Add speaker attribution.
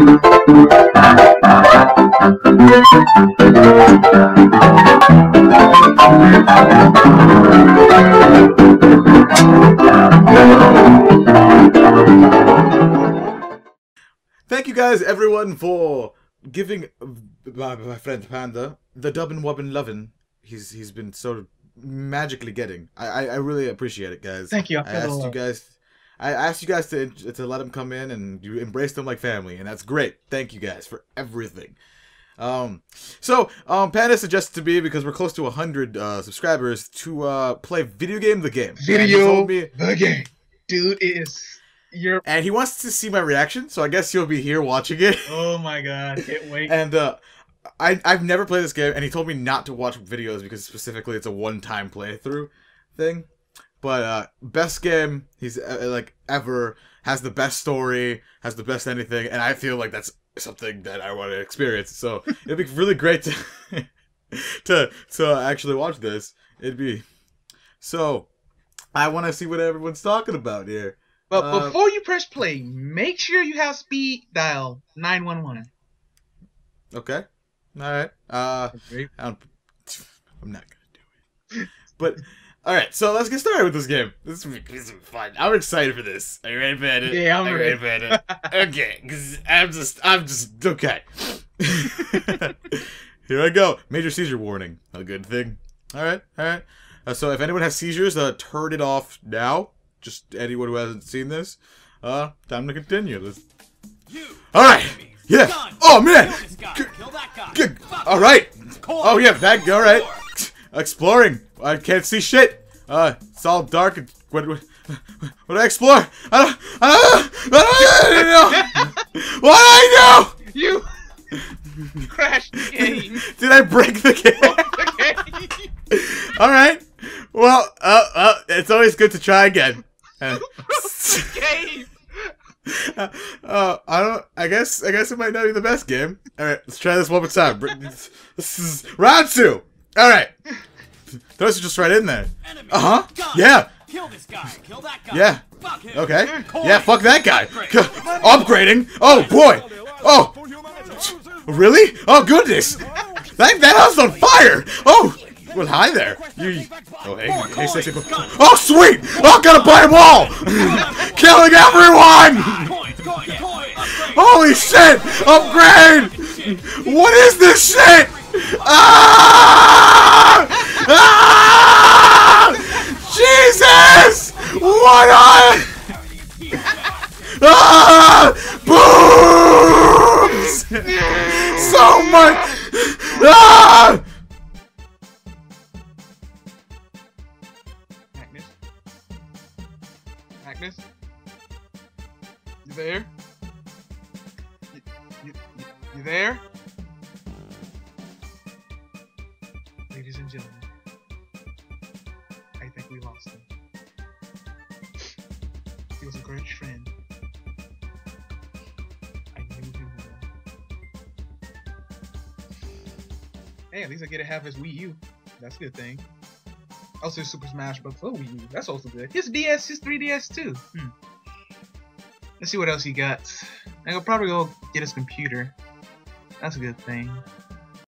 Speaker 1: Thank you guys, everyone, for giving my, my friend Panda the dubbin wubbin lovin' he's he's been sort of magically getting. I, I, I really appreciate it, guys.
Speaker 2: Thank you. I
Speaker 1: I asked you guys. I asked you guys to to let him come in, and you embraced him like family, and that's great. Thank you guys for everything. Um, so um, Panda suggested to me because we're close to hundred uh, subscribers to uh play video game the game.
Speaker 2: Video
Speaker 1: me,
Speaker 2: the game, dude. is your.
Speaker 1: and he wants to see my reaction, so I guess he'll be here watching it.
Speaker 2: Oh my god! Can't wait.
Speaker 1: And uh, I I've never played this game, and he told me not to watch videos because specifically it's a one-time playthrough thing. But uh, best game he's uh, like ever has the best story, has the best anything, and I feel like that's something that I want to experience. So it'd be really great to to to actually watch this. It'd be so. I want to see what everyone's talking about here.
Speaker 2: But
Speaker 1: uh,
Speaker 2: before you press play, make sure you have speed dial nine one one.
Speaker 1: Okay, all right. Uh. I'm, I'm not gonna do it. But all right, so let's get started with this game. This is, this is fun. I'm excited for this. Are you ready, Bandit?
Speaker 2: Yeah, I'm
Speaker 1: Are you
Speaker 2: ready.
Speaker 1: Bandit? okay, because I'm just, I'm just okay. Here I go. Major seizure warning. A good thing. All right, all right. Uh, so if anyone has seizures, uh, turn it off now. Just anyone who hasn't seen this. Uh, time to continue. Let's. All right. Yeah. Oh man. Good. Good. All right. Oh yeah, that all right. Exploring. I can't see shit. Uh, it's all dark. What? What? What do I explore? I don't. I don't. I don't know. What do I
Speaker 2: You crashed the game.
Speaker 1: do? Did I break the game? All right. Well, uh, uh, it's always good to try again. Uh,
Speaker 2: game.
Speaker 1: uh, I don't. I guess. I guess it might not be the best game. All right, let's try this one more time. This is round two. All right. Those are just right in there. Uh huh. Yeah.
Speaker 3: Kill this guy. Kill that guy.
Speaker 1: Yeah.
Speaker 3: Fuck him.
Speaker 1: Okay. Yeah. Fuck that guy. Upgrading. Oh boy. Oh. Really? Oh goodness. That that house on fire. Oh. Well, hi there. You. Oh hey. Hey, sexy. Oh sweet. Oh, gotta buy them all. Killing everyone. Holy shit! Upgrade! What is this shit? Ah! Boobs! So much! Ah!
Speaker 2: Magnus. You there? You, you, you there? Ladies and gentlemen, I think we lost him. He was a great friend. Hey, at least I get to have his Wii U. That's a good thing. Also, Super Smash Bros. for Wii U. That's also good. His DS, his 3DS too. Hmm. Let's see what else he got. I'll probably go get his computer. That's a good thing.